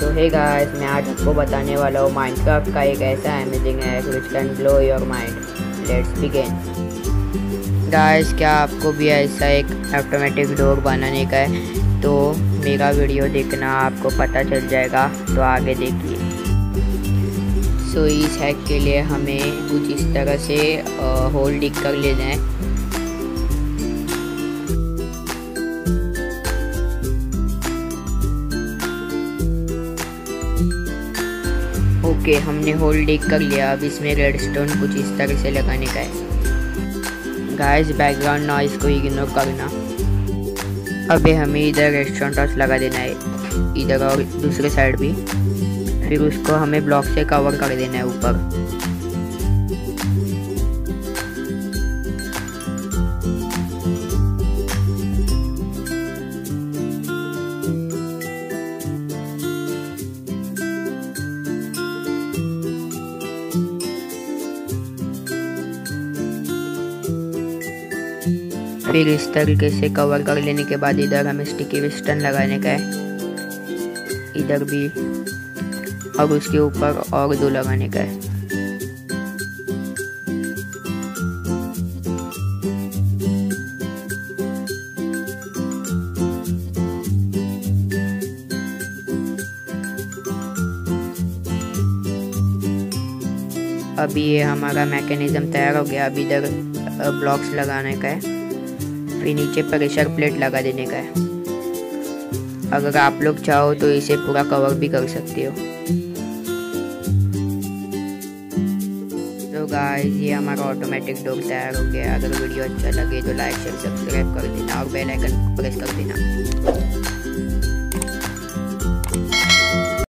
तो hey guys मैं आज आपको बताने वाला हूँ माइनक्राफ्ट का एक ऐसा अमेजिंग है which can blow your mind let's begin guys क्या आपको भी ऐसा एक ऑटोमेटिक डोर बनाने का है तो मेरा वीडियो देखना आपको पता चल जाएगा तो आगे देखिए. सो so, इस हैक के लिए हमें कुछ इस तरह से होल कर लेना है. ओके हमने होल डिक कर लिया। अब इसमें रेडस्टोन कुछ इस तरह से लगाने का है। गाइस बैकग्राउंड नॉइस को इग्नोर करना। अभी हमें इधर रेस्टोरेंट हाउस लगा देना है। इधर और दूसरे साइड भी। फिर उसको हमें ब्लॉक से कवर कर देना है ऊपर। फिर इस तरीके से कवर कर लेने के बाद इधर हमें स्टिकी विस्टन लगाने का है। इधर भी और उसके ऊपर और दो लगाने का है। अभी ये हमारा मैकेनिज्म तैयार हो गया। अभी इधर ब्लॉक्स लगाने का है। फिर नीचे प्रेशर प्लेट लगा देने का है। अगर आप लोग चाहो तो इसे पूरा कवर भी कर सकते हो। तो गाइस ये हमारा ऑटोमेटिक डोर तैयार हो गया। अगर वीडियो अच्छा लगे तो लाइक शेयर सब्सक्राइब कर देना और बेल आइकन प्रेस कर देना।